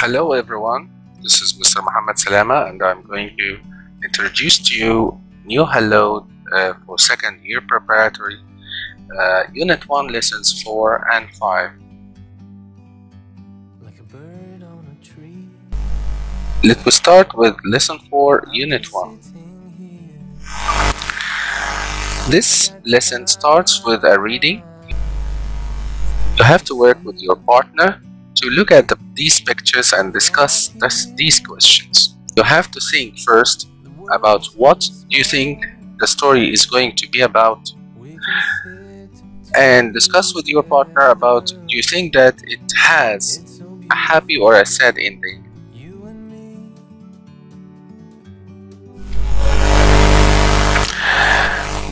Hello everyone, this is Mr. Mohamed Salama and I'm going to introduce to you new Hello uh, for second year preparatory uh, Unit 1 lessons 4 and 5. like a bird on a tree. Let me start with lesson 4 Unit 1. This lesson starts with a reading. You have to work with your partner to look at the, these pictures and discuss this, these questions. You have to think first about what you think the story is going to be about and discuss with your partner about do you think that it has a happy or a sad ending.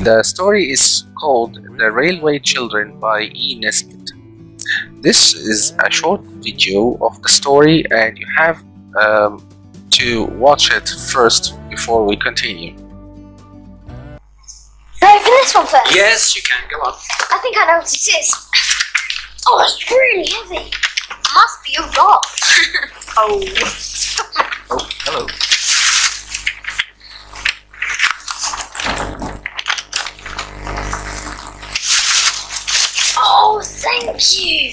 The story is called The Railway Children by E. This is a short video of the story and you have um, to watch it first before we continue. Can I open this one first? Yes, you can, go on. I think I know what it is. Oh, it's really heavy. Must be a rock. oh. Oh, hello. Oh, thank you.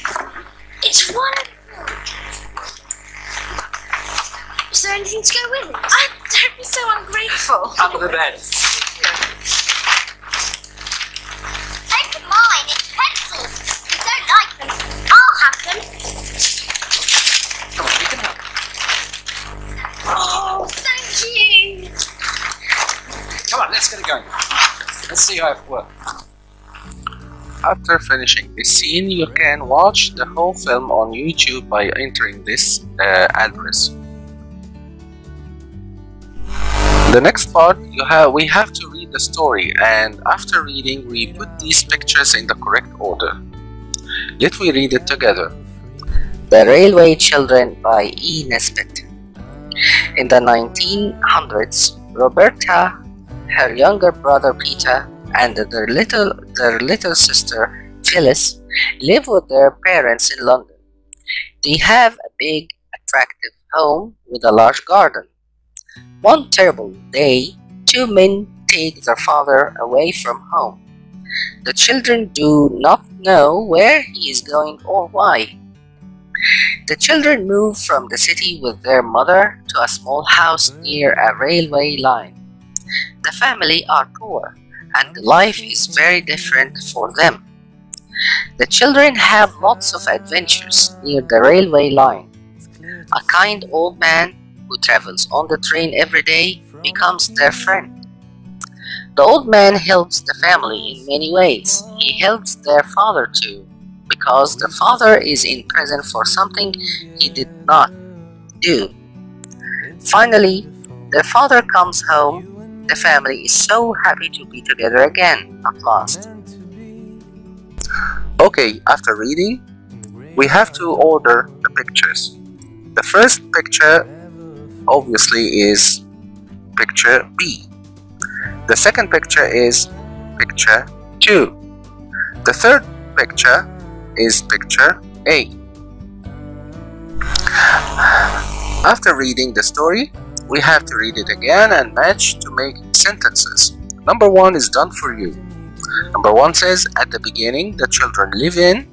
Ungrateful. Under the bed. Take mine. It's pencils. You don't like them. I'll have them. Come on, you can have. Oh, thank you. Come on, let's get it going. Let's see how it works. After finishing this scene, you can watch the whole film on YouTube by entering this uh, address. The next part, you have we have to read the story, and after reading, we put these pictures in the correct order. Let we read it together. The Railway Children by E. Nesbit. In the 1900s, Roberta, her younger brother Peter, and their little their little sister Phyllis live with their parents in London. They have a big, attractive home with a large garden. One terrible day, two men take their father away from home. The children do not know where he is going or why. The children move from the city with their mother to a small house near a railway line. The family are poor and life is very different for them. The children have lots of adventures near the railway line. A kind old man who travels on the train every day becomes their friend. The old man helps the family in many ways. He helps their father too, because the father is in prison for something he did not do. Finally, the father comes home the family is so happy to be together again at last. Okay, after reading, we have to order the pictures. The first picture obviously is picture B. The second picture is picture 2. The third picture is picture A. After reading the story, we have to read it again and match to make sentences. Number one is done for you. Number one says, at the beginning, the children live in,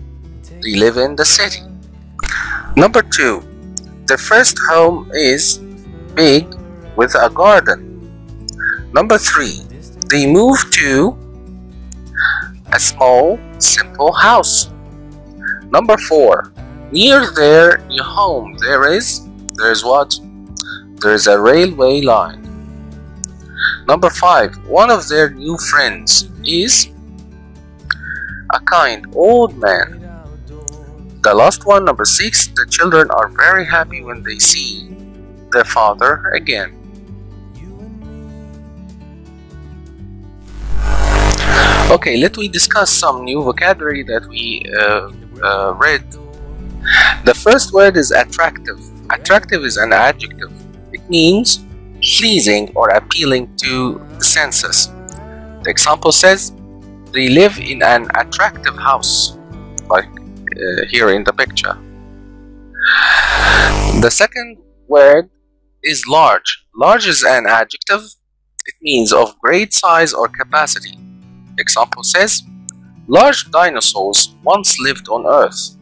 they live in the city. Number two, the first home is big with a garden. Number three, they move to a small, simple house. Number four, near their new home, there is, there is what? There is a railway line. Number five, one of their new friends is a kind old man. The last one, number six, the children are very happy when they see their father again. Okay, let me discuss some new vocabulary that we uh, uh, read. The first word is attractive. Attractive is an adjective. It means pleasing or appealing to the senses. The example says, they live in an attractive house, like uh, here in the picture. The second word is large. Large is an adjective. It means of great size or capacity. Example says, large dinosaurs once lived on Earth.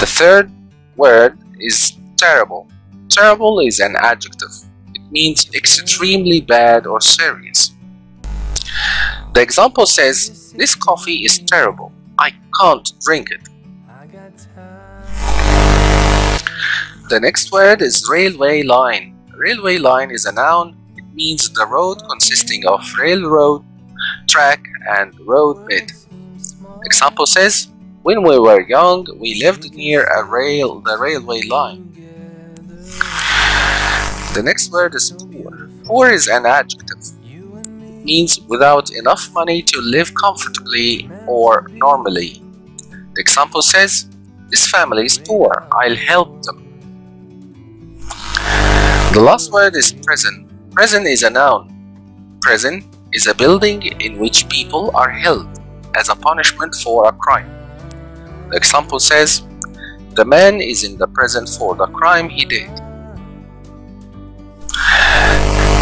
The third word is terrible. Terrible is an adjective. It means extremely bad or serious. The example says, This coffee is terrible. I can't drink it. The next word is railway line. Railway line is a noun. It means the road consisting of railroad, track, and road bed. Example says, When we were young, we lived near a rail, the railway line. The next word is poor. Poor is an adjective. It means without enough money to live comfortably or normally. The example says, This family is poor. I'll help them. The last word is prison. Prison is a noun. Prison is a building in which people are held as a punishment for a crime. The example says, The man is in the prison for the crime he did.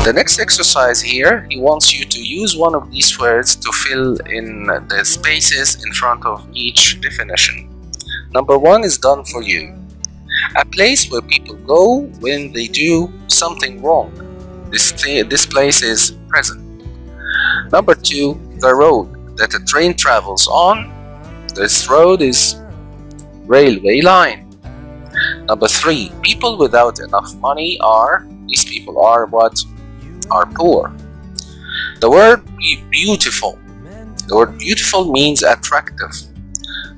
The next exercise here, he wants you to use one of these words to fill in the spaces in front of each definition. Number one is done for you. A place where people go when they do something wrong. This, this place is prison. Number two, the road that a train travels on. This road is railway line. Number three, people without enough money are, these people are what? Are poor. The word be beautiful. The word beautiful means attractive.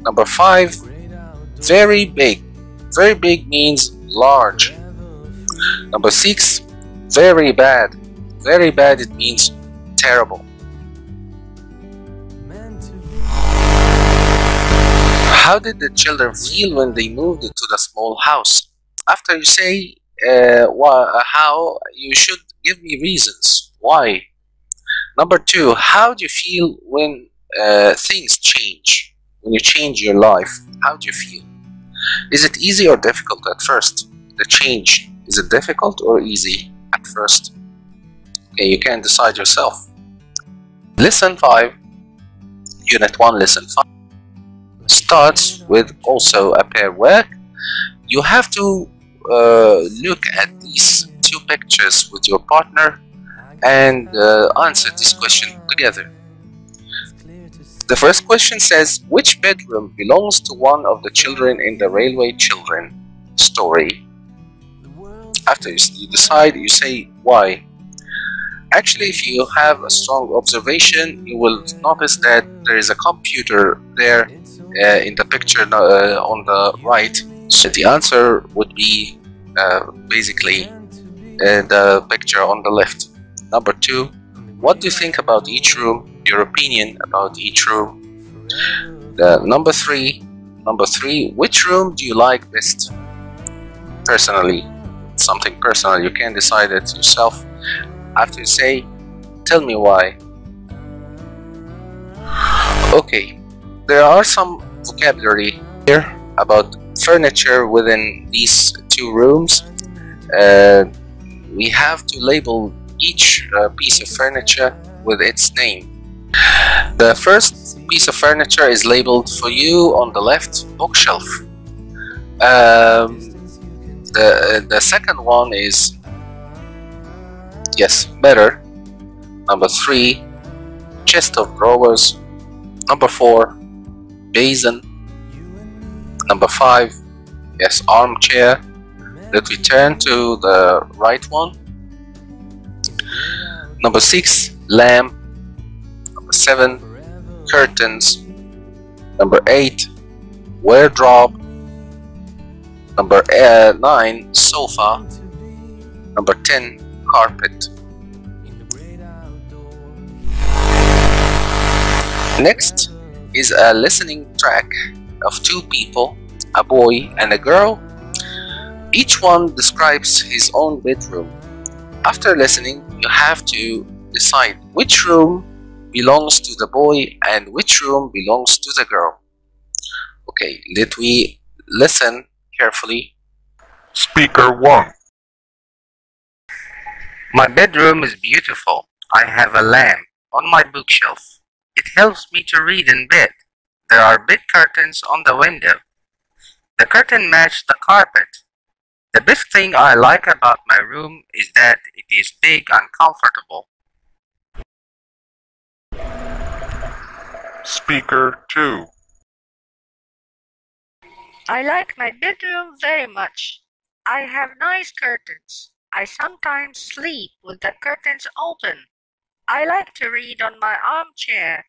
Number five, very big. Very big means large. Number six, very bad. Very bad, it means terrible. How did the children feel when they moved to the small house? After you say uh, how, you should give me reasons. Why? Number two, how do you feel when uh, things change? When you change your life, how do you feel? Is it easy or difficult at first? The change, is it difficult or easy at first? Okay, you can decide yourself. Lesson 5, Unit 1, Lesson 5 starts with also a pair work. You have to uh, look at these two pictures with your partner and uh, answer this question together. The first question says, which bedroom belongs to one of the children in the Railway Children story? After you, decide, you say why. Actually, if you have a strong observation, you will notice that there is a computer there uh, in the picture uh, on the right. So the answer would be uh, basically uh, the picture on the left. Number two, what do you think about each room? Your opinion about each room. The number three, number three, which room do you like best? Personally, something personal. You can decide it yourself. After you say, tell me why. Okay, there are some vocabulary here about furniture within these two rooms. Uh, we have to label each uh, piece of furniture with its name. The first piece of furniture is labeled for you on the left bookshelf. Um, the, the second one is, yes, better. Number three, chest of drawers. Number four, basin. Number five, yes, armchair. Let me turn to the right one. Number six, lamp. Number seven, curtains. Number eight, wardrobe. Number uh, nine, sofa. Number ten, carpet. Next is a listening track of two people, a boy and a girl. Each one describes his own bedroom. After listening, you have to decide which room belongs to the boy and which room belongs to the girl. Okay, let we listen carefully. Speaker 1. My bedroom is beautiful. I have a lamp on my bookshelf. It helps me to read in bed. There are big curtains on the window. The curtain match the carpet. The best thing I like about my room is that it is big and comfortable. Speaker 2. I like my bedroom very much. I have nice curtains. I sometimes sleep with the curtains open. I like to read on my armchair.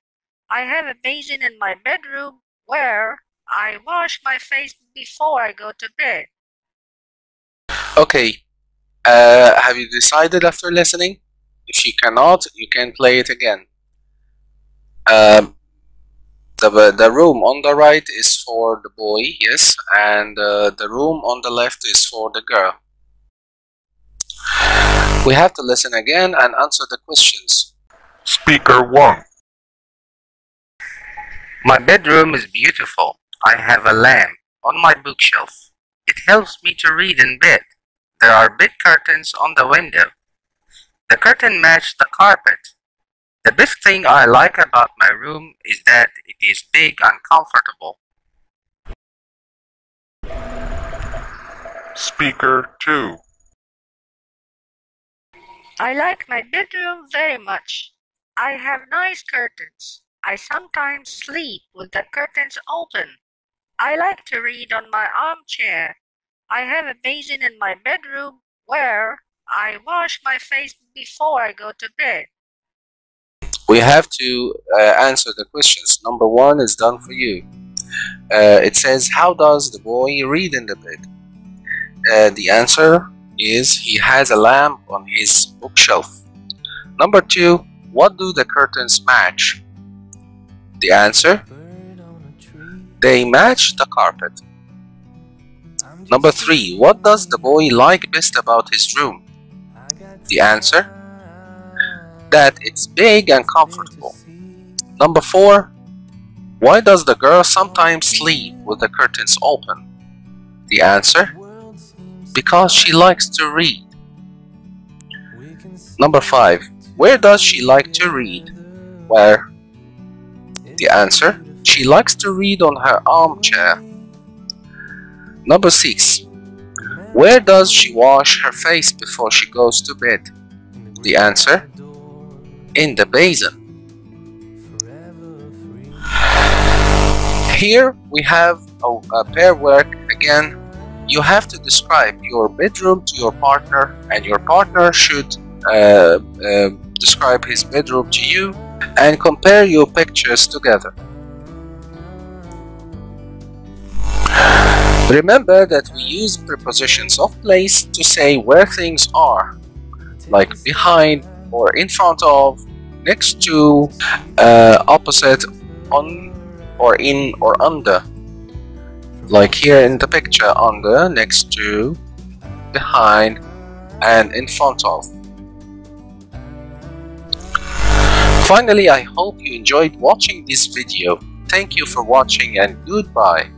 I have a basin in my bedroom where I wash my face before I go to bed. Okay, uh, have you decided after listening? If you cannot, you can play it again. Um, the, the room on the right is for the boy, yes, and uh, the room on the left is for the girl. We have to listen again and answer the questions. Speaker 1. My bedroom is beautiful. I have a lamp on my bookshelf. It helps me to read in bed. There are big curtains on the window. The curtain match the carpet. The best thing I like about my room is that it is big and comfortable. Speaker 2. I like my bedroom very much. I have nice curtains. I sometimes sleep with the curtains open. I like to read on my armchair. I have a basin in my bedroom where I wash my face before I go to bed. We have to uh, answer the questions. Number one is done for you. Uh, it says, How does the boy read in the bed? Uh, the answer is he has a lamp on his bookshelf. Number two, what do the curtains match? The answer, they match the carpet. Number three, what does the boy like best about his room? The answer, that it's big and comfortable. Number four, why does the girl sometimes sleep with the curtains open? The answer, because she likes to read. Number five, where does she like to read? Where? The answer, she likes to read on her armchair. Number six, where does she wash her face before she goes to bed? The answer, in the basin. Here we have a, a pair work again. You have to describe your bedroom to your partner, and your partner should uh, uh, describe his bedroom to you and compare your pictures together. Remember that we use prepositions of place to say where things are, like behind or in front of, next to, uh, opposite, on or in or under. Like here in the picture, under, next to, behind, and in front of. Finally, I hope you enjoyed watching this video. Thank you for watching and goodbye.